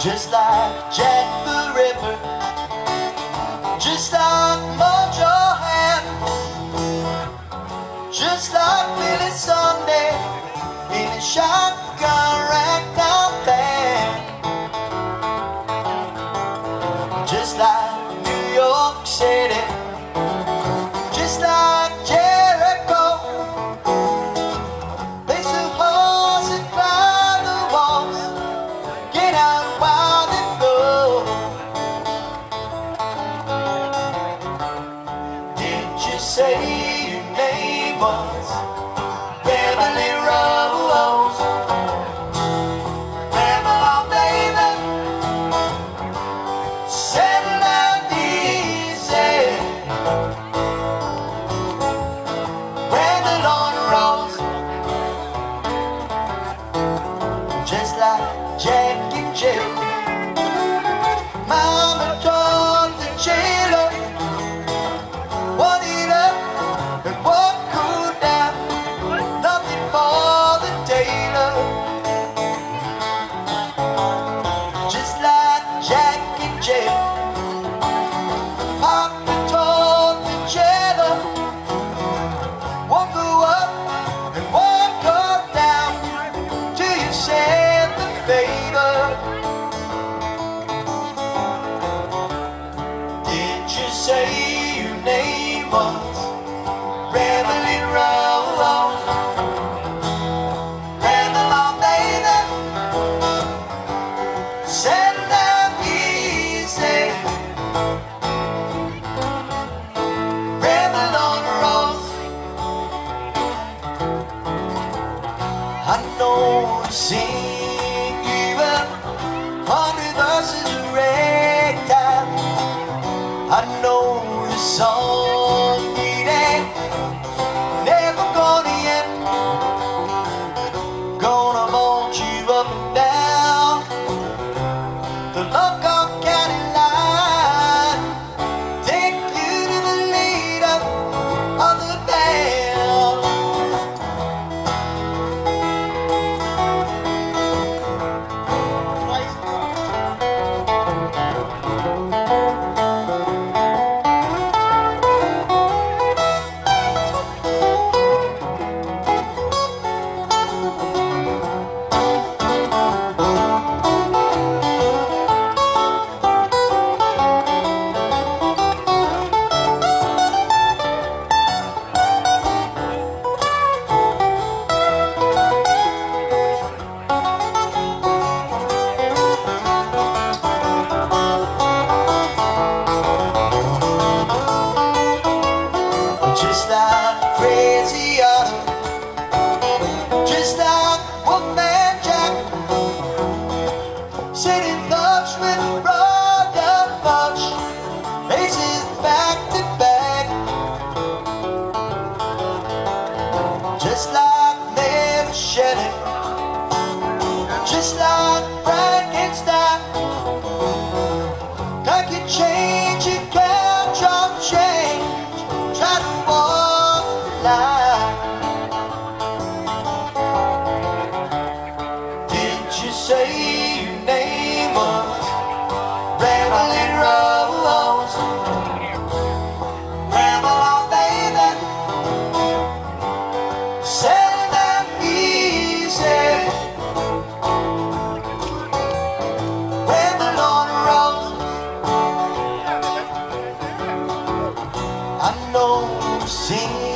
just like Jack. you say your name was Beverly Rose. Remember my baby, settle down easy. Ramble on Rose, just like Jack and Jill. months on baby. Settle down easy on I know hundred verses of ragtime I know say your name was Beverly Rose. Ramble on, baby. Said that easy Ramble on, Rose I know you've seen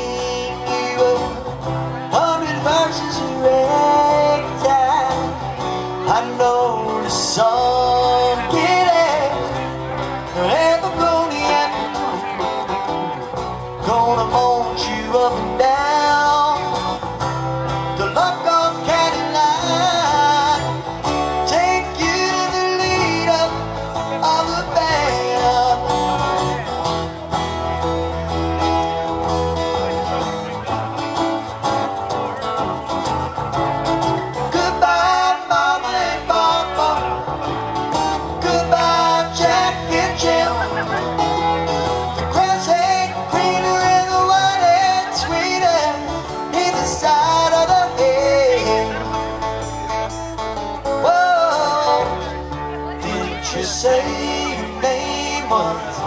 say your name once.